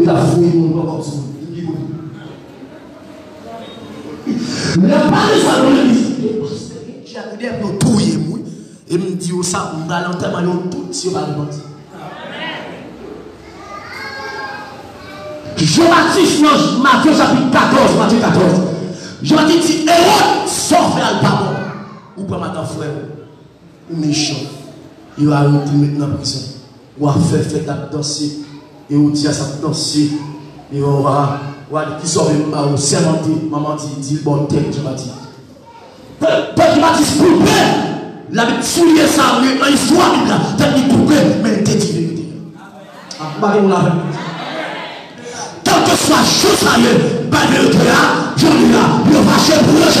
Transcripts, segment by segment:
Il a fouillé mon corps comme ça. L'église. J'ai accordé à nous tout et me dit ça, on va l'enterrement tout sur la bâti. Jean-Baptiste, non, Matthieu chapitre 14, Matthieu 14. Jean-Baptiste dit, Hérode, sort vers le pardon. Ou pas ma frère, ou méchant. Il va arrêter maintenant en prison. Ou a fait fête à danser. Et on dit à ça danser. Et on va, on va qui sort au sermenté. Maman dit, dit le bon tête, Jean-Baptiste. Peuple Jean-Baptiste, coupé. La soulier ça, dans l'histoire, il a dit coupé, mais était dit vérité. Ah, on Tant que soit chose y est, pas de vérité là, j'en ai là, il va fâcher pour lâcher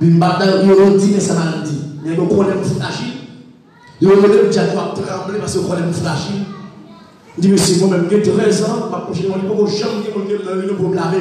on dit, mais ça m'a dit. Mais on connaît le flashing. On connaît le diable trembler parce qu'on connaît le flashing. Je dis, monsieur, moi-même, j'ai 13 ans, je ne peux pas jamais que pour blâmer.